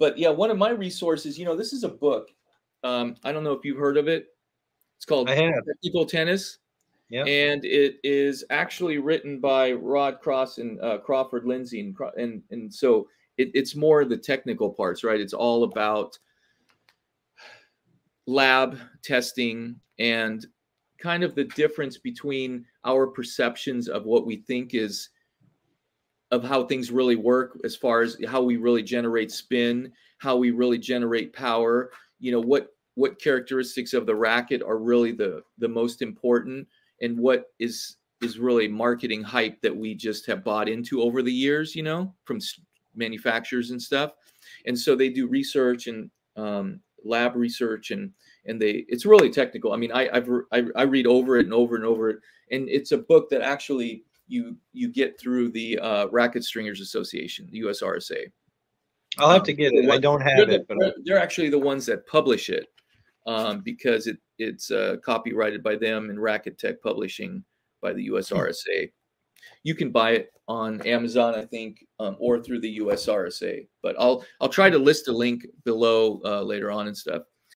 but yeah, one of my resources, you know, this is a book. Um, I don't know if you've heard of it. It's called Technical Tennis. Yeah. And it is actually written by Rod Cross and uh, Crawford Lindsey, and and and so it, it's more the technical parts, right? It's all about lab testing and kind of the difference between our perceptions of what we think is of how things really work as far as how we really generate spin how we really generate power. You know what what characteristics of the racket are really the the most important and what is is really marketing hype that we just have bought into over the years you know from manufacturers and stuff. And so they do research and um, lab research and and they it's really technical. I mean I, I've I, I read over it and over and over it. And it's a book that actually you you get through the uh, racket stringers association the usrsa i'll have to get it i don't have they're it but they're, they're, actually the ones that publish it um, because it it's uh, copyrighted by them and racket tech publishing by the usrsa you can buy it on Amazon, I think, um, or through the USRSA. But I'll I'll try to list a link below uh, later on and stuff.